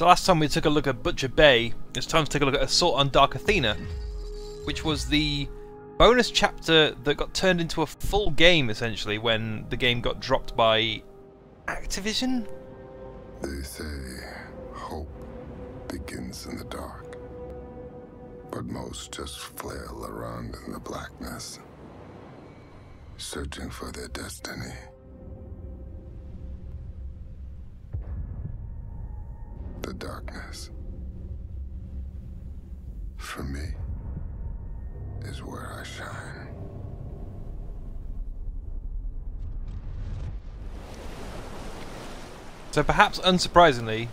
So last time we took a look at Butcher Bay, it's time to take a look at Assault on Dark Athena, which was the bonus chapter that got turned into a full game essentially when the game got dropped by Activision. They say hope begins in the dark, but most just flail around in the blackness, searching for their destiny. Darkness, for me, is where I shine. So perhaps unsurprisingly,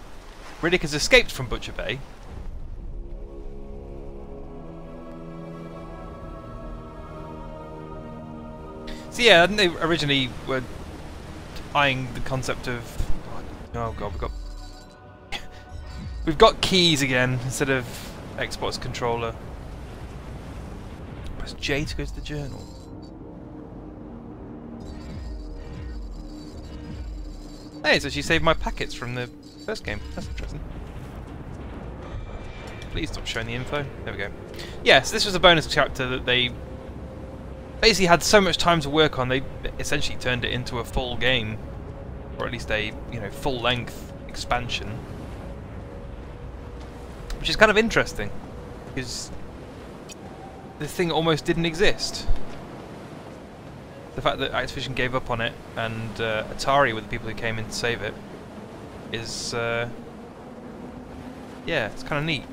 Riddick has escaped from Butcher Bay. So yeah, I think they originally were eyeing the concept of oh god, we've got we've got keys again instead of Xbox controller. Press J to go to the journal. Hey, so she saved my packets from the first game. That's interesting. Please stop showing the info. There we go. Yes, this was a bonus chapter that they basically had so much time to work on, they essentially turned it into a full game. Or at least a, you know, full-length expansion. Which is kind of interesting, because the thing almost didn't exist the fact that Activision gave up on it and uh, Atari were the people who came in to save it is, uh, yeah, it's kind of neat.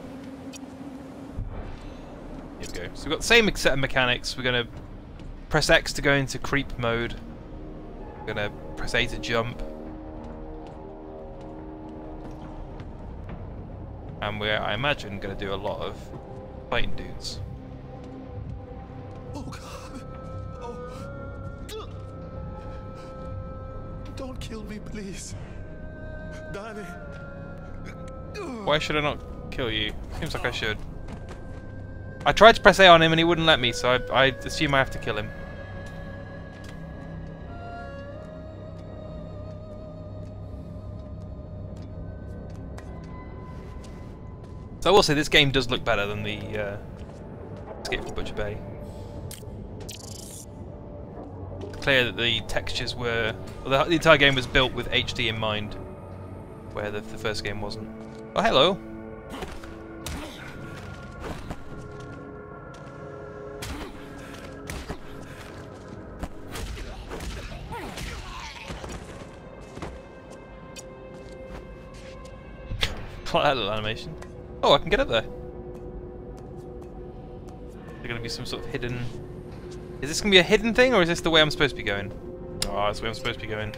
Here we go. So we've got the same set of mechanics. We're going to press X to go into creep mode. We're going to press A to jump. And we're, I imagine, going to do a lot of fighting dudes. Oh God. Oh. Don't kill me, please. Danny. Why should I not kill you? Seems like I should. I tried to press A on him and he wouldn't let me, so I, I assume I have to kill him. So I will say this game does look better than the uh, Escape from Butcher Bay. It's clear that the textures were... Well, the, the entire game was built with HD in mind, where the, the first game wasn't. Oh, hello! little animation. Oh, I can get up there. There's gonna be some sort of hidden... Is this gonna be a hidden thing, or is this the way I'm supposed to be going? Ah, oh, that's the way I'm supposed to be going.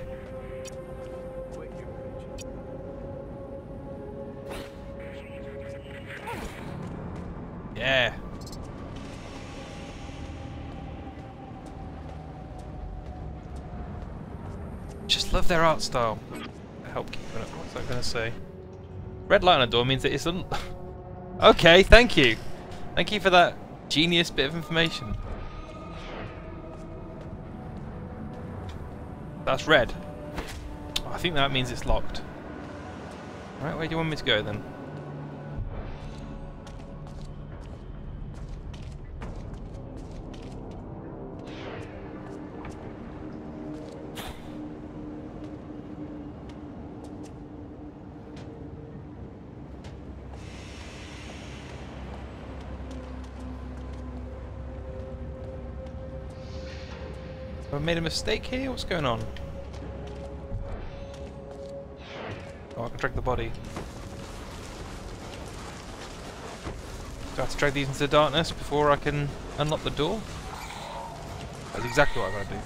Yeah. Just love their art style. Help keeping up. What's that gonna say? Red light on a door means that it's un Okay, thank you. Thank you for that genius bit of information. That's red. I think that means it's locked. Alright, where do you want me to go then? Have I made a mistake here? What's going on? Oh, I can drag the body. Do I have to drag these into the darkness before I can unlock the door? That's exactly what I'm going to do.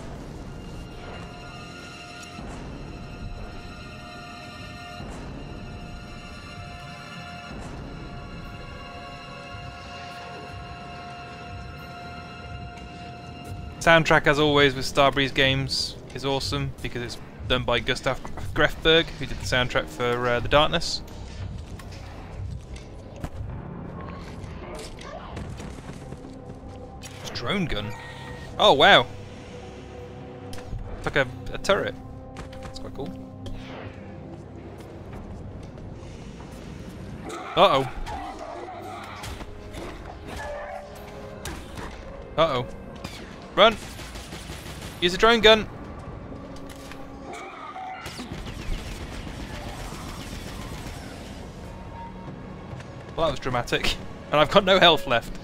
Soundtrack, as always, with Starbreeze games is awesome because it's done by Gustaf Grefberg, who did the soundtrack for uh, The Darkness. It's drone gun. Oh wow! It's like a, a turret. That's quite cool. Uh-oh. Uh-oh. Run! Use a drone gun! Well, that was dramatic. And I've got no health left.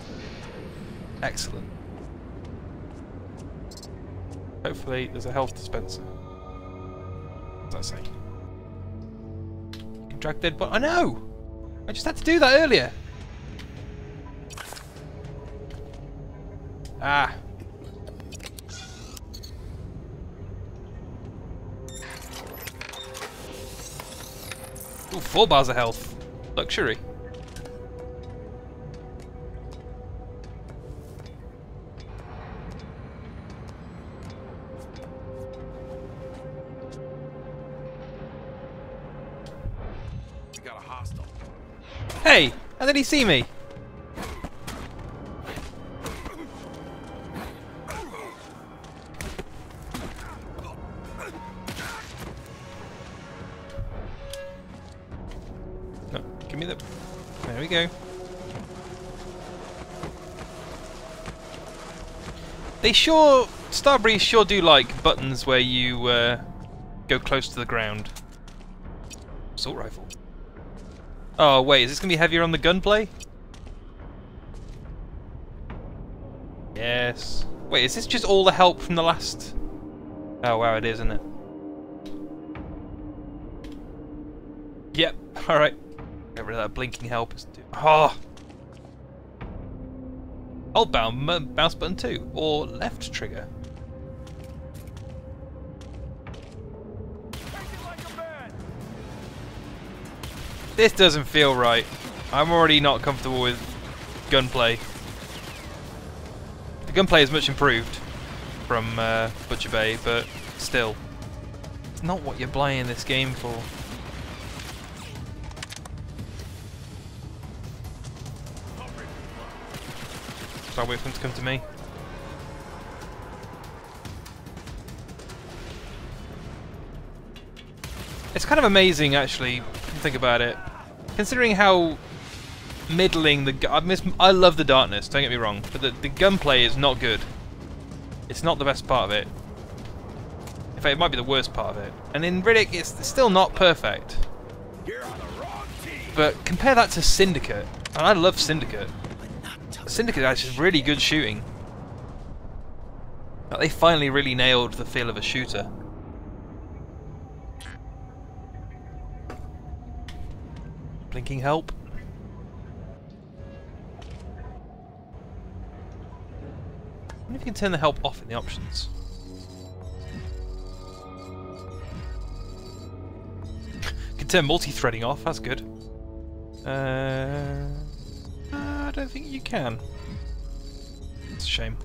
Excellent. Hopefully there's a health dispenser. What does that say? You can drag dead but I know! I just had to do that earlier. Ah. Ooh, four bars of health. Luxury. We got a hostile. Hey! How did he see me? They sure... Starbreeze sure do like buttons where you uh, go close to the ground. Assault rifle. Oh wait, is this gonna be heavier on the gunplay? Yes. Wait, is this just all the help from the last? Oh wow, it is, isn't it? Yep. All right. Get rid of that blinking help. Oh. Hold down mouse button two or left trigger. This doesn't feel right. I'm already not comfortable with gunplay. The gunplay is much improved from uh, Butcher Bay, but still, it's not what you're playing this game for. So I'll wait for them to come to me. It's kind of amazing, actually, think about it. Considering how middling the I, miss, I love the darkness, don't get me wrong, but the, the gunplay is not good. It's not the best part of it. In fact, it might be the worst part of it. And in Riddick, it's still not perfect. You're on the wrong team. But compare that to Syndicate, and I love Syndicate. Syndicate actually is really good shooting. Like, they finally really nailed the feel of a shooter. Blinking help. I wonder if you can turn the help off in the options. can turn multi-threading off, that's good. Uh, I don't think you can. It's a shame.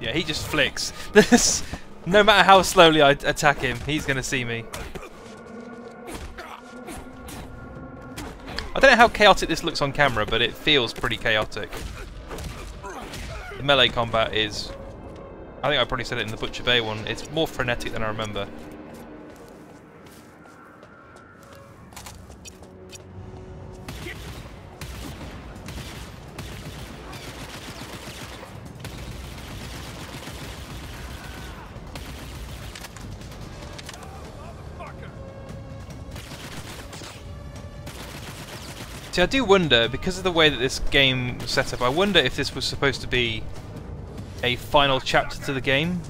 Yeah, he just flicks. This, no matter how slowly I attack him, he's going to see me. Don't know how chaotic this looks on camera, but it feels pretty chaotic. The melee combat is... I think I probably said it in the Butcher Bay one. It's more frenetic than I remember. See, I do wonder, because of the way that this game was set up, I wonder if this was supposed to be a final chapter to the game.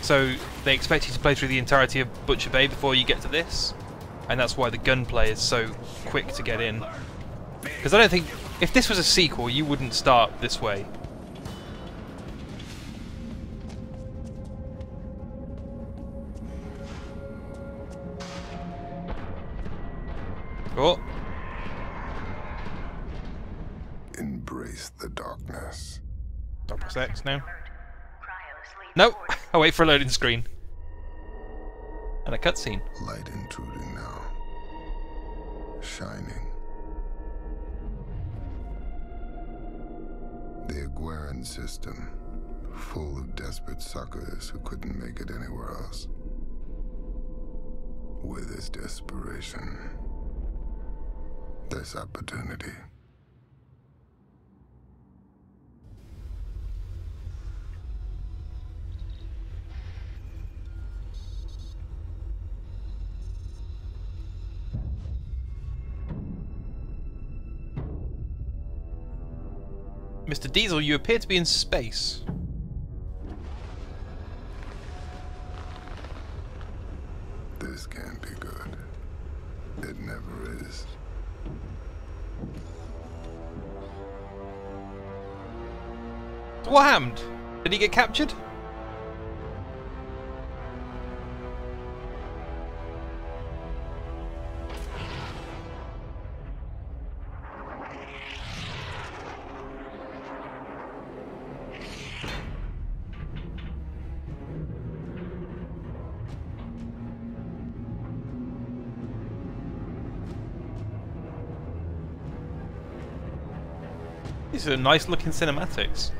So they expect you to play through the entirety of Butcher Bay before you get to this, and that's why the gunplay is so quick to get in. Because I don't think, if this was a sequel, you wouldn't start this way. stuff now. No! I wait for a loading screen. And a cutscene. Light intruding now. Shining. The Agueran system, full of desperate suckers who couldn't make it anywhere else. With this desperation, this opportunity. Mr. Diesel, you appear to be in space. This can't be good. It never is. What happened? Did he get captured? These are nice looking cinematics.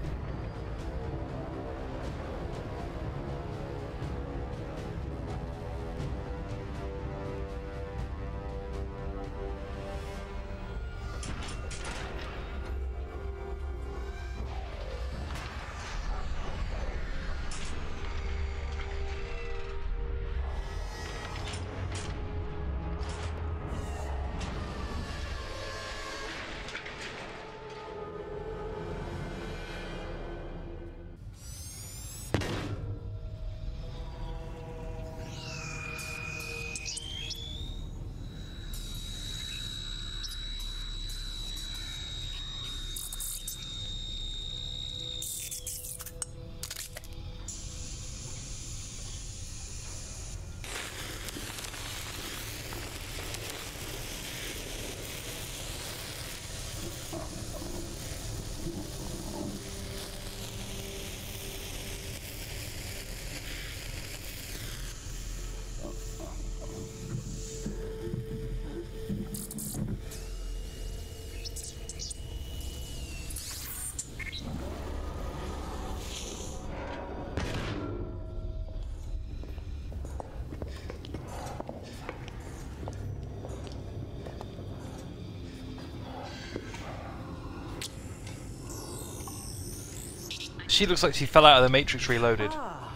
She looks like she fell out of the Matrix Reloaded. Ah,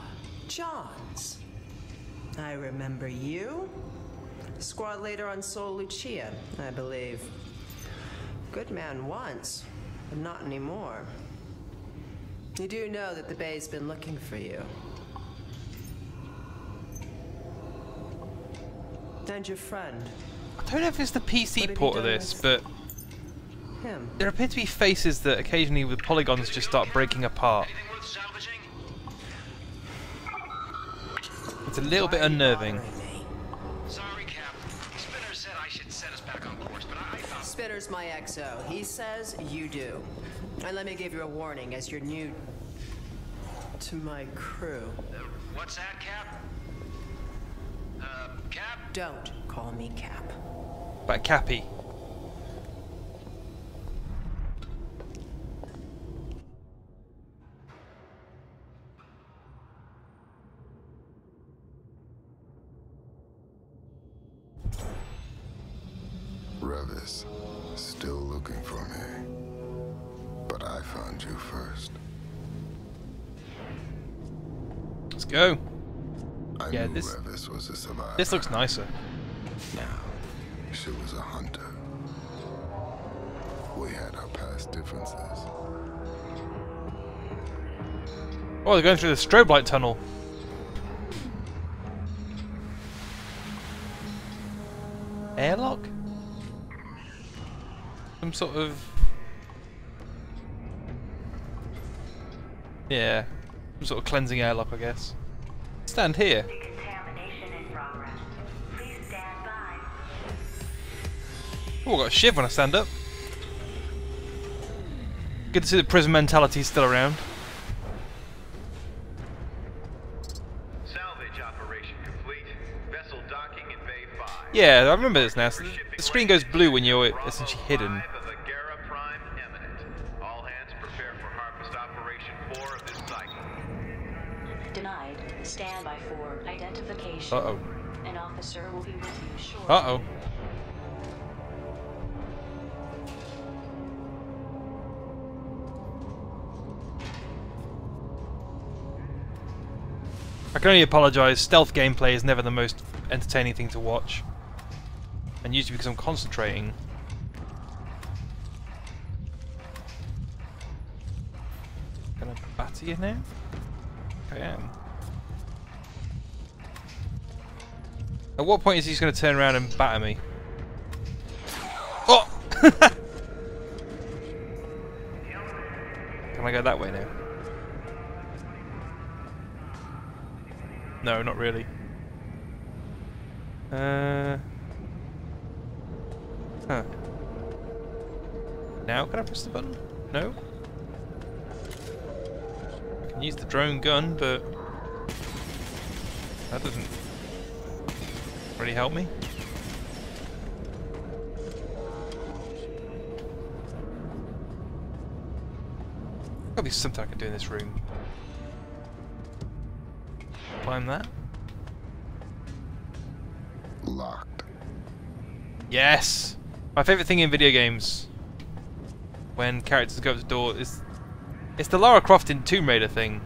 Johns. I remember you. Squad leader on Sol Lucia, I believe. Good man once, but not anymore. You do know that the Bay's been looking for you. And your friend, I don't know if it's the PC port of this, but him. there appear to be faces that occasionally with polygons just start breaking apart. Anything worth salvaging? It's a little bit Why are you unnerving. Sorry, Cap. Spinner said I should set us back on course, but I, I thought. Spinner's my XO. He says you do. And let me give you a warning as you're new to my crew. Uh, what's that, Cap? Uh, Cap? Don't call me Cap. But Cappy. Go. I Yeah, this- Revas was a survivor. This looks nicer. Now, she was a hunter. We had our past differences. Oh, they're going through the strobe light tunnel. Airlock? Some sort of... Yeah. Some sort of cleansing airlock, I guess. Stand here. Decontamination in progress. Please stand by. Oh, I got a shiv when I stand up. Good to see the prison mentality is still around. Salvage operation complete. Vessel docking in Bay 5. Yeah, I remember this now. So the screen goes blue when you're essentially hidden. Uh-oh. An officer will be with you shortly. Uh-oh. I can only apologise, stealth gameplay is never the most entertaining thing to watch. And usually because I'm concentrating. Gonna batter you now? I am. At what point is he going to turn around and batter me? Oh! Can I go that way now? No, not really. Uh. Huh. Now can I press the button? No? I can use the drone gun, but that doesn't really help me. Gotta be something I can do in this room. Climb that. Locked. Yes! My favourite thing in video games when characters go up the door is it's the Lara Croft in Tomb Raider thing.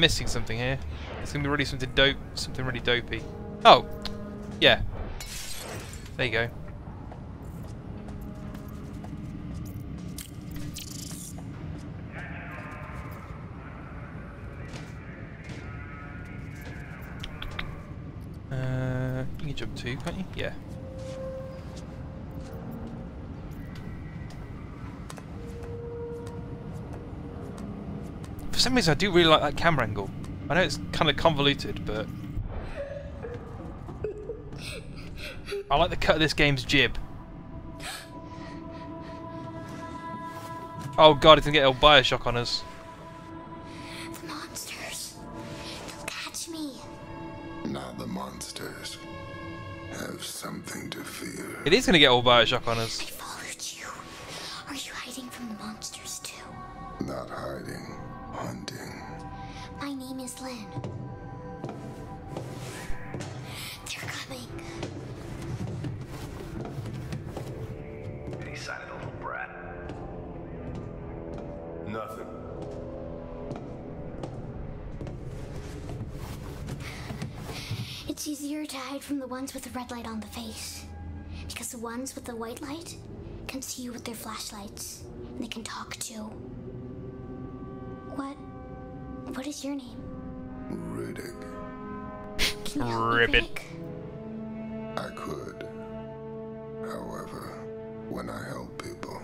Missing something here. It's gonna be really something dope, something really dopey. Oh, yeah. There you go. Uh, you can jump too, can't you? Yeah. For some reason, I do really like that camera angle. I know it's kind of convoluted, but I like the cut of this game's jib. Oh god, it's gonna get a Bioshock on us. The monsters. They'll catch me. Now the monsters have something to fear. It is gonna get all Bioshock on us. My name is Lynn. They're coming. Any sign of the little brat? Nothing. It's easier to hide from the ones with the red light on the face. Because the ones with the white light can see you with their flashlights. And they can talk too. Is your name? Riddick. Can you help me, Ribbit. Rick? I could. However, when I help people,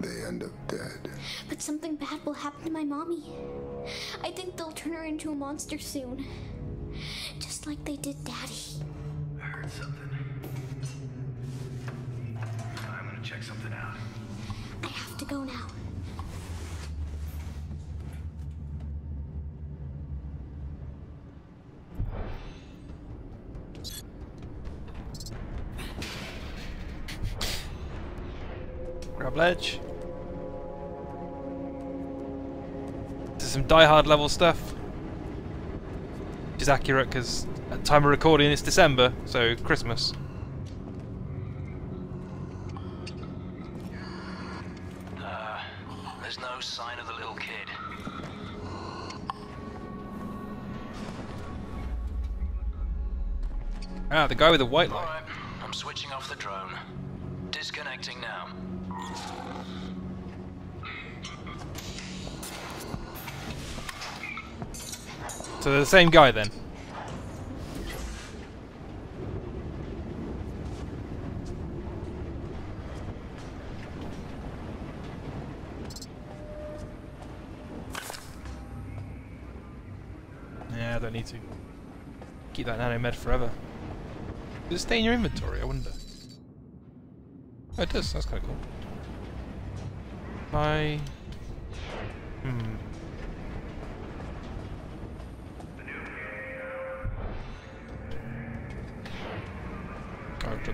they end up dead. But something bad will happen to my mommy. I think they'll turn her into a monster soon. Just like they did Daddy. Ledge. This is some Die Hard level stuff. Which is accurate because at time of recording it's December, so Christmas. Uh, there's no sign of the little kid. Ah, the guy with the white light. So they're the same guy then. Yeah, I don't need to. Keep that nanomed forever. Does it stay in your inventory? I wonder. Oh, it does. That's kind of cool. I... Hmm.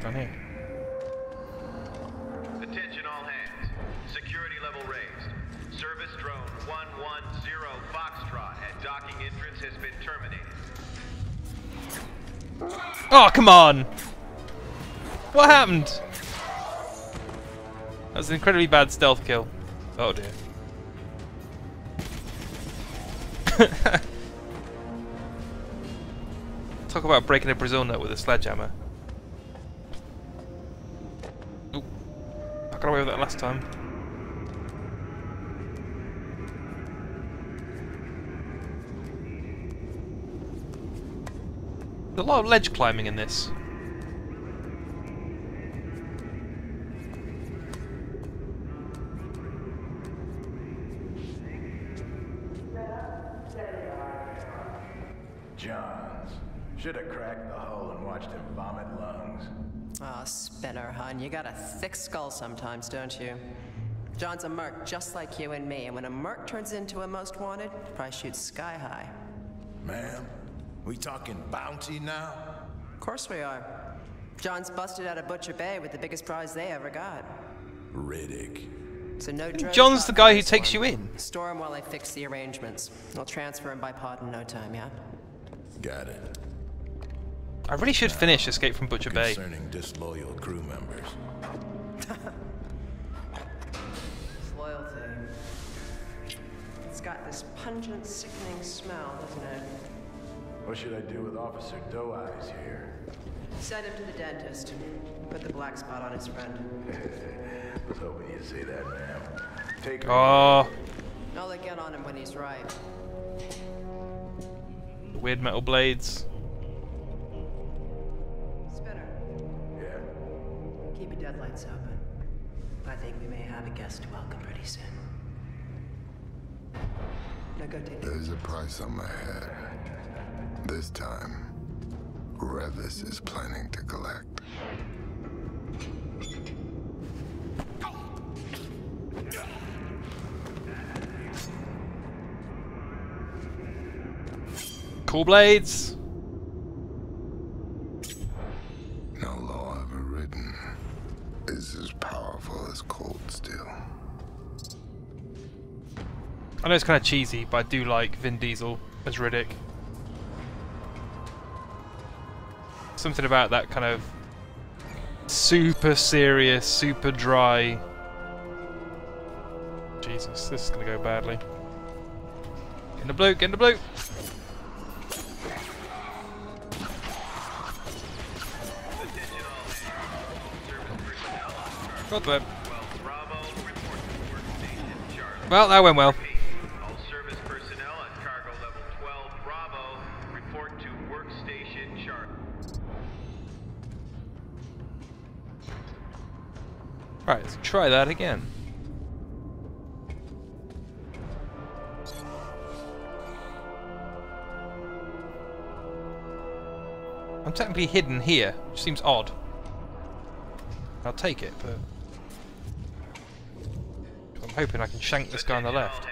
Down here. Attention all hands. Security level raised. Service drone 110 Foxtrot at docking entrance has been terminated. Oh, come on! What happened? That was an incredibly bad stealth kill. Oh dear. Talk about breaking a Brazil nut with a sledgehammer. Got away with that last time. There's a lot of ledge climbing in this. Johns. Should have cracked the hull and watched him vomit lungs. Ah, Spinner, hun, you got a thick skull sometimes, don't you? John's a merc just like you and me, and when a merc turns into a most wanted, price shoots sky high. Ma'am, we talking bounty now? Of course we are. John's busted out of Butcher Bay with the biggest prize they ever got. Riddick. So no John's the guy who takes one. you in. Store him while I fix the arrangements. I'll transfer him by pod in no time, yeah? Got it. I really should finish Escape from Butcher Bay. Concerning disloyal crew members. Loyalty. It's got this pungent, sickening smell, doesn't it? What should I do with Officer Doe Eyes here? Send him to the dentist. Put the black spot on his friend. Was hoping you'd say that, ma'am. Take ah. her. Oh, I'll let get on him when he's right. weird metal blades. Spinner, Yeah. keep your deadlights open. I think we may have a guest to welcome pretty soon. Now go take There's a price on my head. This time, Revas is planning to collect. Cool blades. I know it's kind of cheesy, but I do like Vin Diesel as Riddick. Something about that kind of super serious, super dry. Jesus, this is gonna go badly. Get in the blue, get in the blue. God damn. To. Well, that went well. Try that again. I'm technically hidden here, which seems odd. I'll take it, but... I'm hoping I can shank this guy on the left.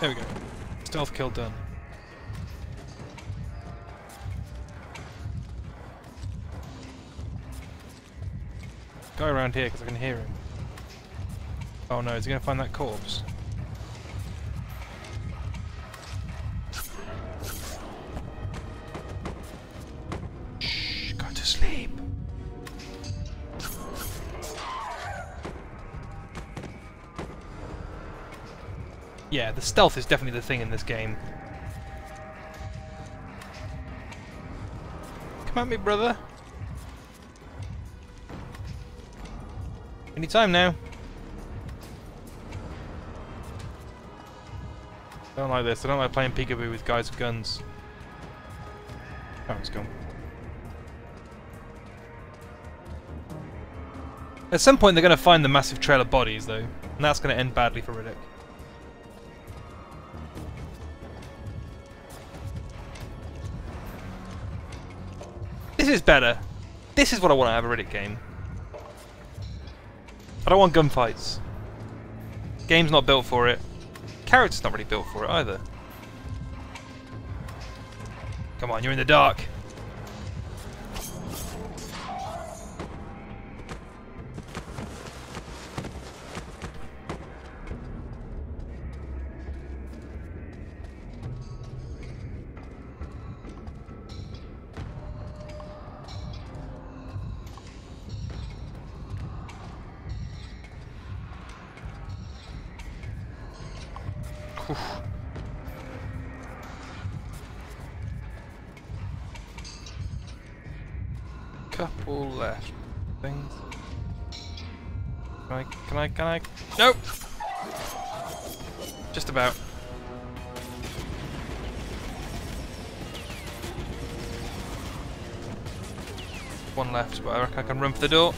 There we go. Stealth kill done. Go around here because I can hear him. Oh no, is he going to find that corpse? Yeah, the stealth is definitely the thing in this game. Come at me, brother. Any time now. I don't like this. I don't like playing peekaboo with guys with guns. Oh, it's gone. At some point, they're going to find the massive trail of bodies, though, and that's going to end badly for Riddick. Is better. This is what I want to have a Riddick game. I don't want gunfights. Game's not built for it. Character's not really built for it either. Come on, you're in the dark. One left, but I reckon I can run for the door.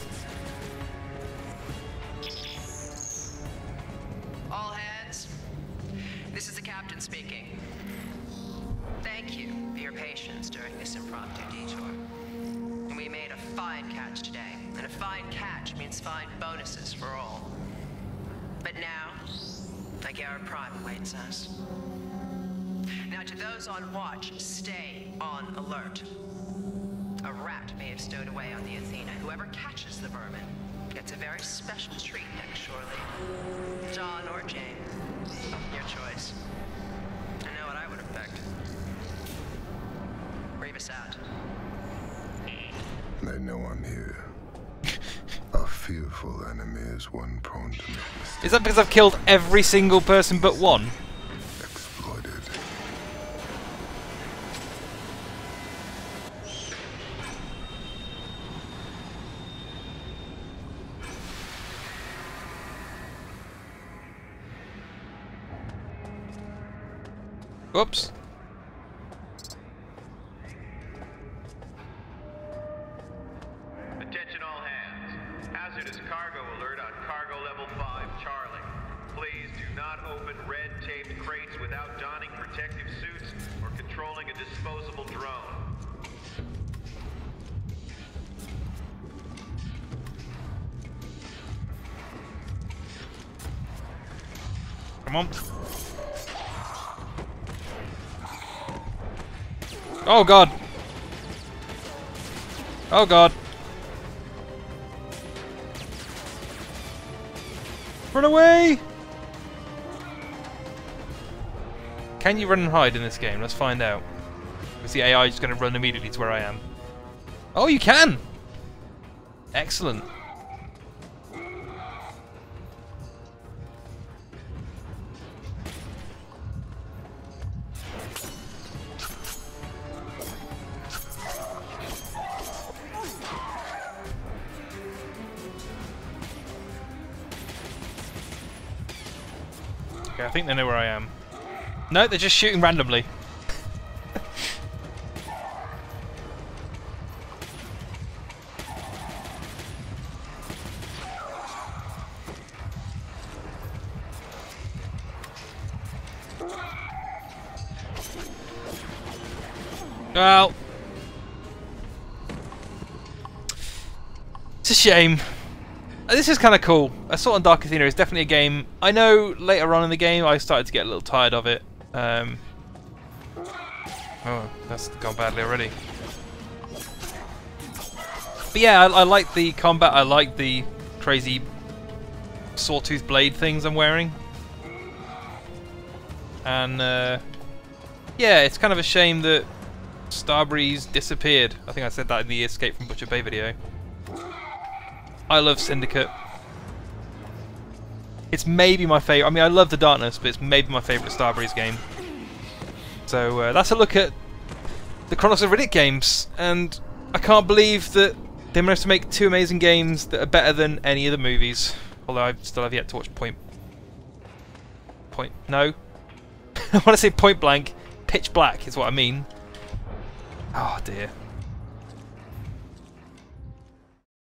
May away on the Athena. Whoever catches the vermin gets a very special treat next, surely. John or Jane. Your choice. I know what I would have picked. Revas out. They know I'm here. A fearful enemy is one prone to make mistakes Is that because I've killed every single person but one? Whoops. Oh god. Oh god. Run away! Can you run and hide in this game? Let's find out. Is the AI just going to run immediately to where I am? Oh, you can! Excellent. Think they know where I am. No, they're just shooting randomly. Well, it's a shame. This is kind of cool. Assault on Dark Athena is definitely a game. I know later on in the game I started to get a little tired of it. Um, oh, that's gone badly already. But yeah, I, I like the combat. I like the crazy sawtooth blade things I'm wearing. And uh, yeah, it's kind of a shame that Starbreeze disappeared. I think I said that in the Escape from Butcher Bay video. I love Syndicate. It's maybe my favourite. I mean, I love The Darkness, but it's maybe my favourite Starbreeze game. So uh, that's a look at the Chronos of Riddick games, and I can't believe that they managed to make two amazing games that are better than any of the movies. Although I still have yet to watch Point. Point. No. I want to say point blank, pitch black is what I mean. Oh dear.